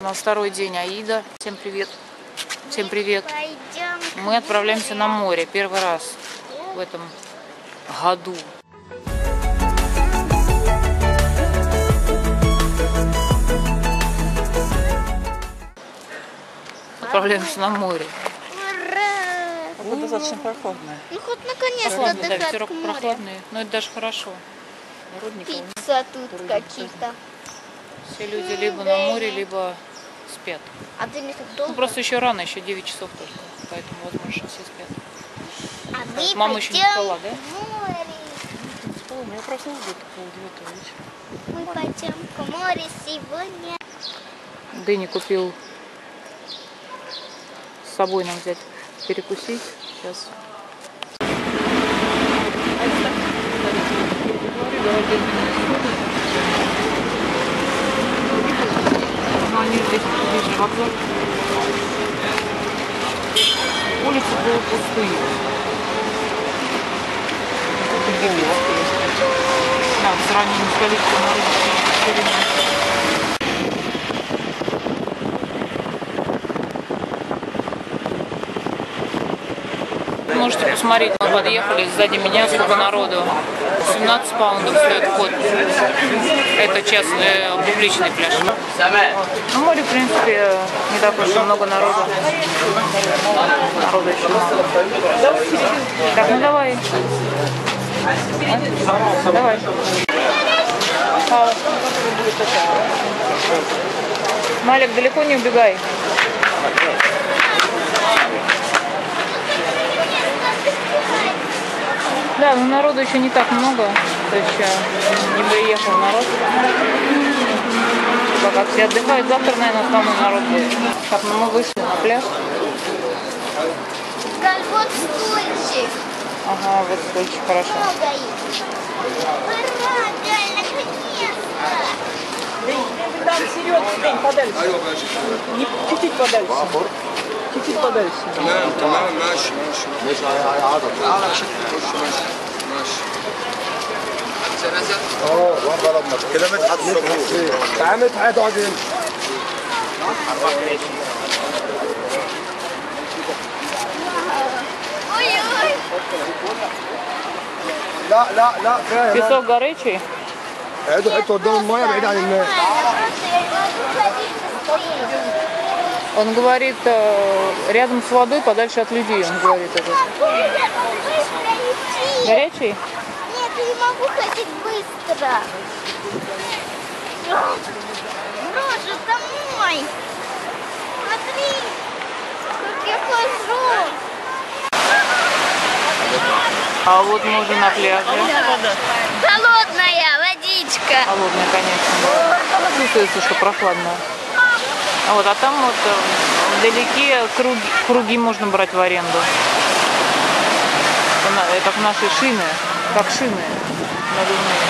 У нас второй день Аида. Всем привет. Всем привет. Мы отправляемся на море первый раз в этом году. Отправляемся на море. Ура! Погода достаточно прохладная. Ну хоть наконец-то Прохладно, да, ветерок к морю. прохладный, но это даже хорошо. Народ никого нет. Пицца тут какие-то. Все люди либо на море, либо спят. А ты не так Ну, долго? просто еще рано, еще 9 часов только. Поэтому, возможно, что все спят. А мы Мама еще не спала, да? море. Спала, но я проснулась где-то полдевятого вечера. Мы пойдем к морю сегодня. Дыни купил с собой нам взять перекусить. Сейчас. Ну, они здесь ближе в обзор. Улицы были пустые. Да, в сравнении с количеством народу, Можете посмотреть, мы подъехали, сзади меня сколько народу. 17 паундов стоит вход. Это час э, публичный пляж. Ну, море, в принципе, не так уж и много народу. Народу еще мало. Так, ну давай. А? Давай. Малик, далеко не убегай. Да, но народу еще не так много. То есть еще не приехал народ. Пока все отдыхают, завтра, наверное, основной народ будет. Так, ну мы вышли на пляж. Вот стульчик. Ага, вот очень хорошо. Наконец-то. Там День, подальше. Не, чуть-чуть подальше. كيف يقبل تمام تمام ماشي ماشي ماشي. على عرض على شكل ماشي ماشي آه وين ضربنا كده مدحت الصبور تعال مدحت اقعد هنا لا لا لا في صوت قريتشي عدوا حطوا قدام الماية بعيد عن الماية Он говорит, э, рядом с водой, подальше от людей, он говорит это. Горячий? Нет, я не могу ходить быстро. Броша, домой. Смотри, как я хожу. А вот мы уже на пляже. Холодная водичка. Холодная, конечно. Чувствуется, что прохладно. Вот, а там вот э, вдалеке круги, круги можно брать в аренду. Это как наши шины, как шины надувные.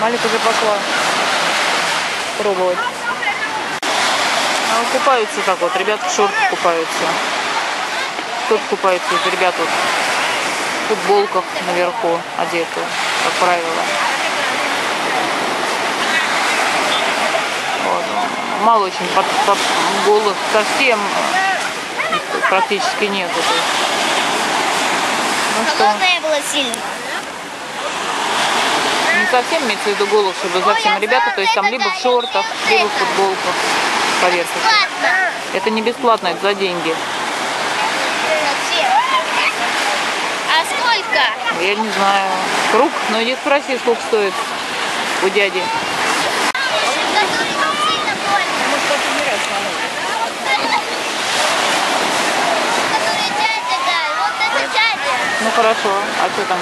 Малик уже пошла пробовать. А вот купаются так вот, ребят в шортах купаются. Тут купается из ребят вот в футболках наверху одеты, как правило. Мало очень под, под голых, совсем практически нету. Ну что, Холодная была сильно. не совсем имеется в виду голых, чтобы совсем ребята, то есть там либо в шортах, либо в футболках поверх. Ладно. Это не бесплатно, это за деньги. А сколько? Я не знаю. Круг, но иди спроси, сколько стоит у дяди. Который вам сильно больно. Может, последний раз на ночь. Который дядя, да. Вот это дядя. Ну хорошо, а что там?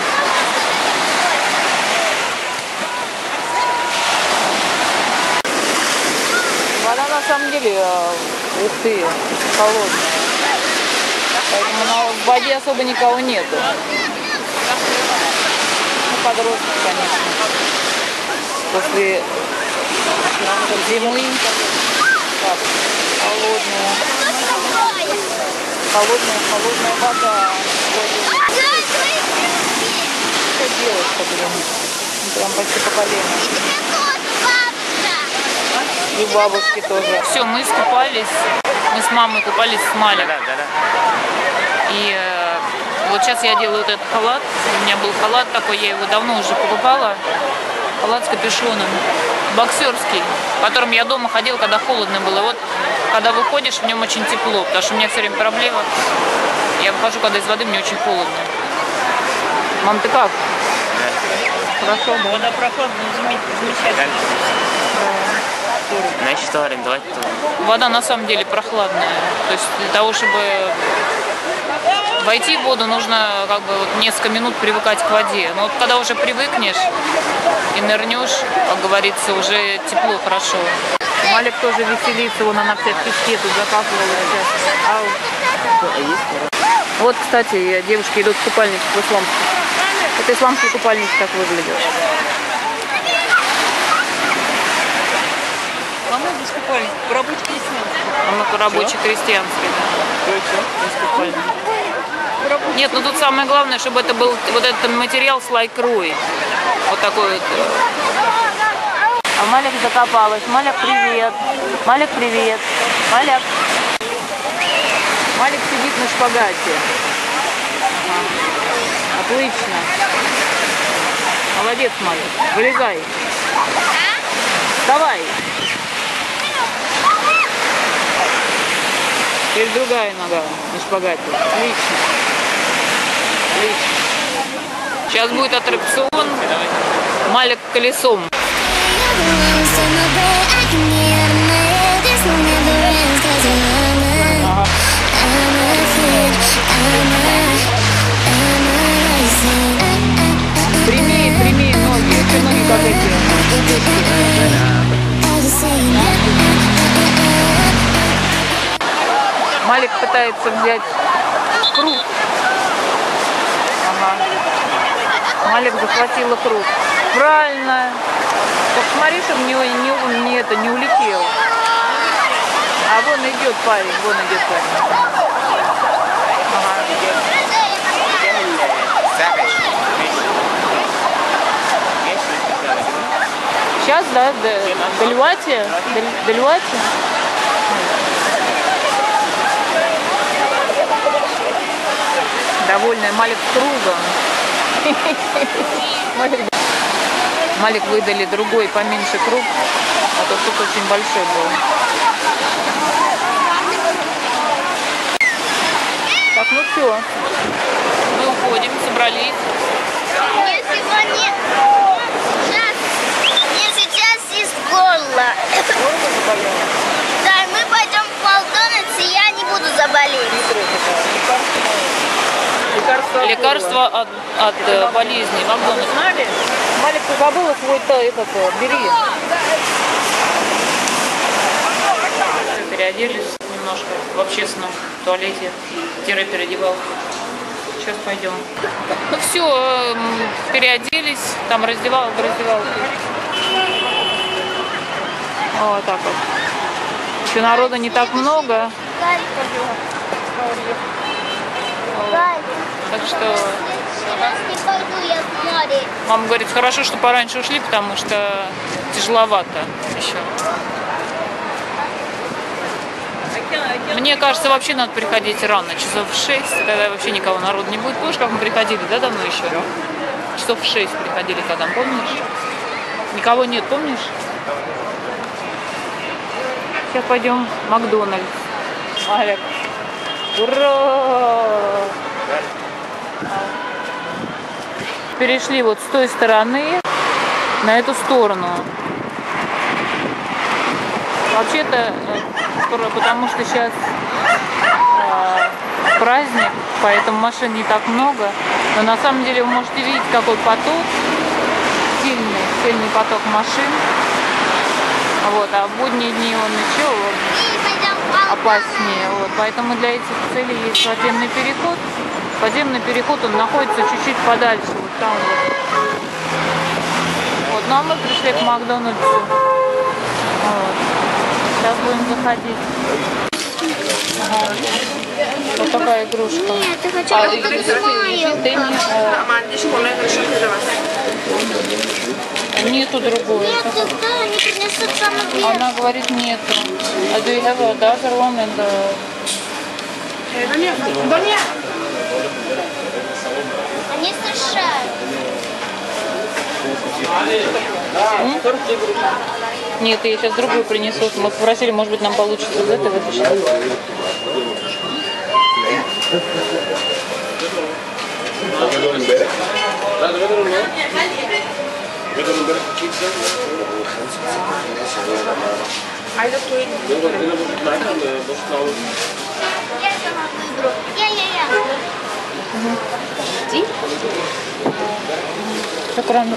Вода на самом деле, э, ух ты, холодная. Поэтому на, в воде особо никого нету. Ну, подростки, конечно. После зимы так, холодная, холодная, холодная вода. Что делать-то, блин? Прям почти по бабушка. И бабушки тоже. Все, мы искупались. Мы с мамой купались с Малем. И э, вот сейчас я делаю вот этот халат. У меня был халат такой, я его давно уже покупала. Халат с капюшоном. Боксерский, в котором я дома ходила, когда холодно было. Вот когда выходишь, в нем очень тепло, потому что у меня все время проблема. Я выхожу, когда из воды, мне очень холодно. Мам, ты как? Хорошо, да? Водопроход замечательный. Значит, арендовать то. Вода на самом деле прохладная. То есть для того, чтобы войти в воду, нужно как бы вот несколько минут привыкать к воде. Но вот когда уже привыкнешь и нырнешь, как говорится, уже тепло, хорошо. Малик тоже веселится, вон она вся в песке тут закапывалась. Ау. Вот, кстати, девушки идут в купальниках в исламских. Это исламский купальник так выглядит. Мама без купальника. Рабочий крестьянский. Он рабочий крестьянский, да. Без купальника. Рабочий. Нет, ну тут самое главное, чтобы это был вот этот материал с лайкрой. Вот такой вот. А Малик закопалась. Малик, привет. Малик, привет. Малик. Малик сидит на шпагате. Ага. Отлично. Молодец, Малик. Вылезай. Давай. Теперь другая нога на шпагате. Отлично. Отлично. Сейчас будет аттракцион Малик колесом. Малик пытается взять круг. Ага. Малик захватила круг. Правильно. Только смотри, чтобы не, не, не, это, не улетел. А вон идет парень, вон идет парень. Ага. Сейчас, да, до, до Львати, до, до Львати. Довольная Малик кругом. Малик, Малик выдали другой поменьше круг, а то тут очень большой был. Так, ну все. Мы уходим, собрались. Мне сегодня... Сейчас... Мне сейчас есть Да, мы пойдем в Макдональдс, и я не буду заболеть. Лекарство. от Лекарство от, от э, болезни. Макдональдс. Знали? Малик, ты забыла свой-то этот, э, бери. Переоделись немножко в общественном туалете. переодевал. Сейчас пойдем. Ну все, переоделись, там раздевал, в раздевалке. Вот так вот. Еще народа не так много, так что мама говорит, хорошо, что пораньше ушли, потому что тяжеловато еще. Мне кажется, вообще надо приходить рано, часов в 6, тогда вообще никого народу не будет. Помнишь, как мы приходили, да, давно еще? Часов в 6 приходили когда, помнишь? Никого нет, помнишь? Сейчас пойдем в Макдональдс. Алек. Ура! Перешли вот с той стороны на эту сторону. Вообще-то, э, потому что сейчас праздник, поэтому машин не так много. Но на самом деле вы можете видеть, какой поток, сильный, сильный поток машин. Вот, а в будние дни он еще вот опаснее. Вот, поэтому для этих целей есть подземный переход. Подземный переход, он находится чуть-чуть подальше, вот там вот. Вот, ну а мы пришли к Макдональдсу. Вот. Сейчас будем заходить. Ага. Вот такая игрушка. Нет, я хочу А, вот и- эту мою. Теннис. Нету другой. Нет, когда Она говорит нету. А do you have a other one and uh, Они страшают. Нет, я сейчас другую принесу. Мы попросили, может быть, нам получится из этой вытащить. Я сама выберу. Я-я-я. Как рано.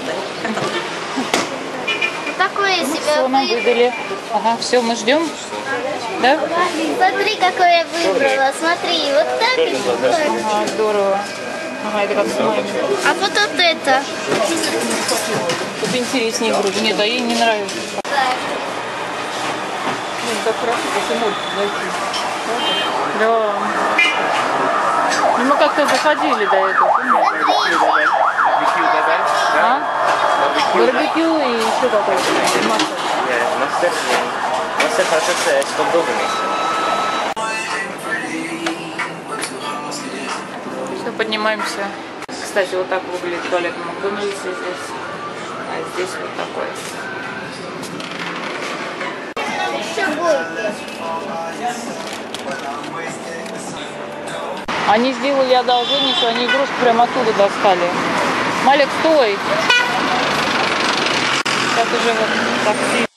Такое себе Все, нам выбрала. выдали. Ага, все, мы ждем. Да? Смотри, какое я выбрала. Смотри, вот так. Ага, здорово. Ага, это как с моим. А вот вот это. Тут интереснее вроде. Нет, а ей не нравится. Так хорошо, после мульти зайти. Да. Ну, мы как-то заходили до этого. помнишь? А? Барбекю и еще какой-то. Nie. Master хорошо с хот-догами. Все, поднимаемся. Кстати, вот так выглядит туалет в Макдональдсе здесь. А здесь вот такой. Все будет. Они сделали одолжение, что они игрушку прямо оттуда достали. Малик, стой! Сейчас уже вот такси.